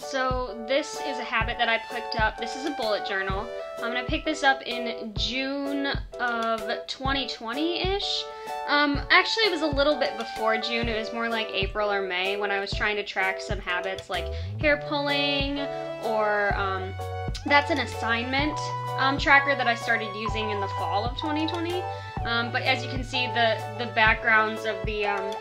So this is a habit that I picked up. This is a bullet journal. I'm gonna pick this up in June of 2020-ish. Um, actually, it was a little bit before June. It was more like April or May when I was trying to track some habits like hair pulling or um, that's an assignment um, tracker that I started using in the fall of 2020. Um, but as you can see, the, the backgrounds of the um,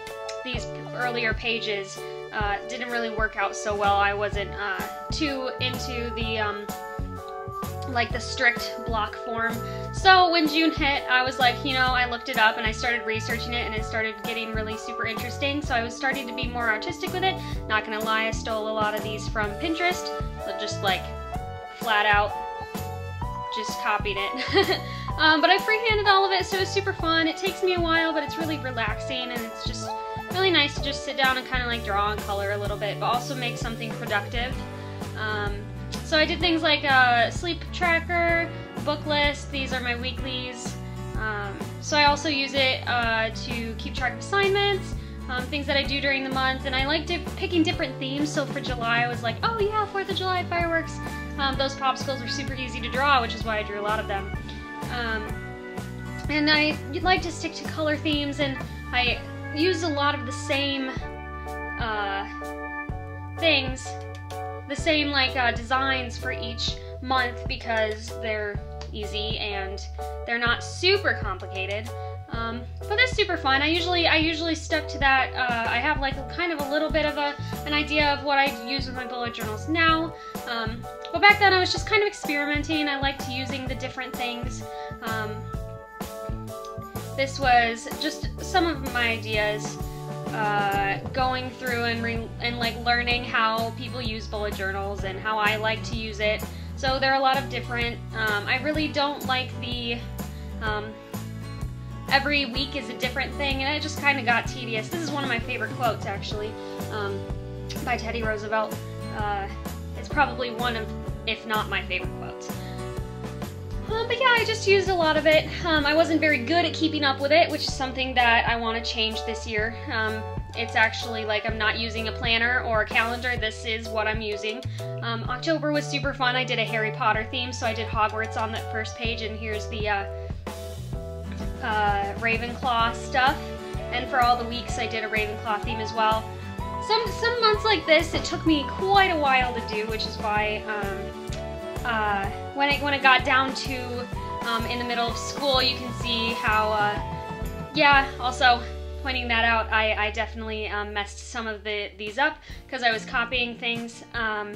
these earlier pages uh, didn't really work out so well. I wasn't uh, too into the um, like the strict block form. So when June hit, I was like, you know, I looked it up and I started researching it and it started getting really super interesting. So I was starting to be more artistic with it. Not gonna lie, I stole a lot of these from Pinterest. Just like flat out just copied it. um, but I freehanded all of it, so it's super fun. It takes me a while, but it's really relaxing, and it's just really nice to just sit down and kind of like draw and color a little bit, but also make something productive. Um, so I did things like a sleep tracker, book list, these are my weeklies. Um, so I also use it uh, to keep track of assignments, um, things that I do during the month, and I like di picking different themes. So for July, I was like, oh yeah, 4th of July fireworks. Um, those popsicles are super easy to draw, which is why I drew a lot of them. Um, and I like to stick to color themes, and I use a lot of the same uh, things, the same like uh, designs for each month because they're easy and they're not super complicated. Um, but that's super fun. I usually I usually stuck to that. Uh, I have like a, kind of a little bit of a an idea of what I use with my bullet journals now. Um, but back then I was just kind of experimenting. I liked using the different things. Um, this was just some of my ideas. Uh, going through and and like learning how people use bullet journals and how I like to use it. So there are a lot of different. Um, I really don't like the um, every week is a different thing, and it just kind of got tedious. This is one of my favorite quotes, actually, um, by Teddy Roosevelt. Uh, it's probably one of, if not my favorite quotes. Um, but yeah, I just used a lot of it. Um, I wasn't very good at keeping up with it, which is something that I want to change this year. Um, it's actually like I'm not using a planner or a calendar. This is what I'm using. Um, October was super fun. I did a Harry Potter theme, so I did Hogwarts on that first page, and here's the uh, uh, Ravenclaw stuff. And for all the weeks, I did a Ravenclaw theme as well. Some some months like this, it took me quite a while to do, which is why um, uh, when it when it got down to um, in the middle of school, you can see how. Uh, yeah. Also, pointing that out, I, I definitely um, messed some of the these up because I was copying things. Um,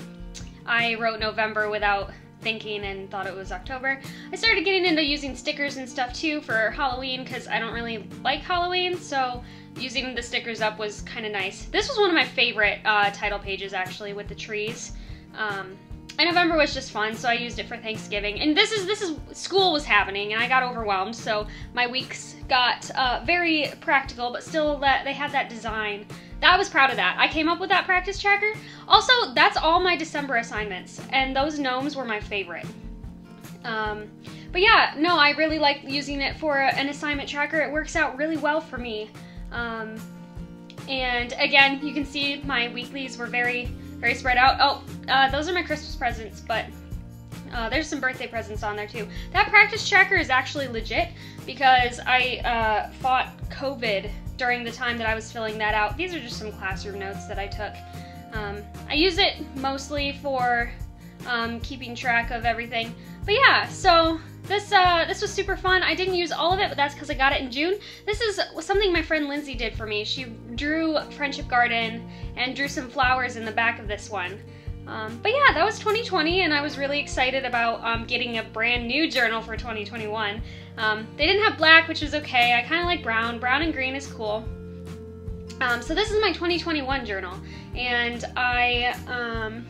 I wrote November without thinking and thought it was October. I started getting into using stickers and stuff too for Halloween because I don't really like Halloween, so using the stickers up was kind of nice. This was one of my favorite uh, title pages actually with the trees. Um, and November was just fun, so I used it for Thanksgiving. And this is this is school was happening, and I got overwhelmed, so my weeks got uh, very practical, but still that they had that design That I was proud of that. I came up with that practice tracker. Also, that's all my December assignments, and those gnomes were my favorite. Um, but yeah, no, I really like using it for an assignment tracker. It works out really well for me. Um, and again, you can see my weeklies were very, very spread out. Oh, uh, those are my Christmas presents, but uh, there's some birthday presents on there too. That practice tracker is actually legit because I uh, fought COVID during the time that I was filling that out. These are just some classroom notes that I took. Um, I use it mostly for um, keeping track of everything. But yeah, so this uh, this was super fun. I didn't use all of it, but that's because I got it in June. This is something my friend Lindsay did for me. She drew Friendship Garden and drew some flowers in the back of this one. Um, but yeah, that was 2020, and I was really excited about um, getting a brand new journal for 2021. Um, they didn't have black, which is okay. I kind of like brown. Brown and green is cool. Um, so this is my 2021 journal, and I um,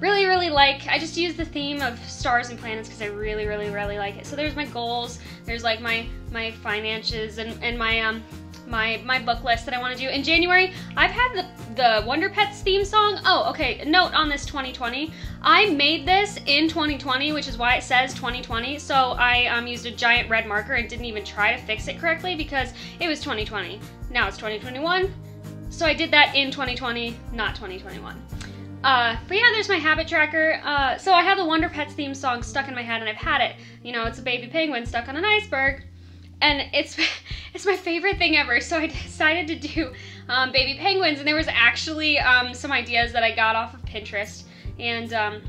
really, really like, I just use the theme of stars and planets because I really, really, really like it. So there's my goals, there's like my, my finances and, and my um, my, my book list that I want to do. In January, I've had the, the Wonder Pets theme song. Oh, okay, note on this 2020. I made this in 2020, which is why it says 2020. So I um, used a giant red marker and didn't even try to fix it correctly because it was 2020. Now it's 2021. So I did that in 2020, not 2021. Uh, but yeah, there's my habit tracker. Uh, so I have the Wonder Pets theme song stuck in my head, and I've had it. You know, it's a baby penguin stuck on an iceberg, and it's it's my favorite thing ever. So I decided to do um, baby penguins, and there was actually um, some ideas that I got off of Pinterest, and um,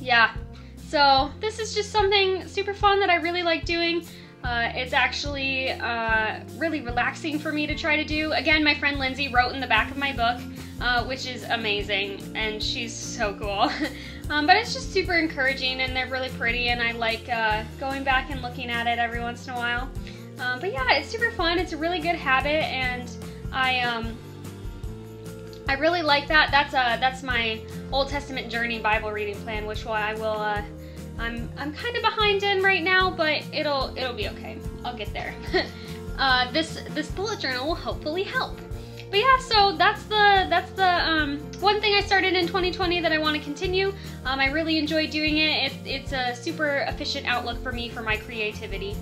yeah. So this is just something super fun that I really like doing. Uh, it's actually uh, really relaxing for me to try to do. Again, my friend Lindsay wrote in the back of my book, uh, which is amazing, and she's so cool. um, but it's just super encouraging, and they're really pretty, and I like uh, going back and looking at it every once in a while. Um, but yeah, it's super fun. It's a really good habit, and I um, I really like that. That's uh, that's my Old Testament journey Bible reading plan, which I will uh, I'm I'm kind of behind in right now, but it'll it'll be okay. I'll get there. uh, this this bullet journal will hopefully help. But yeah, so that's the that's the um, one thing I started in 2020 that I want to continue. Um, I really enjoy doing it. it. It's a super efficient outlook for me for my creativity.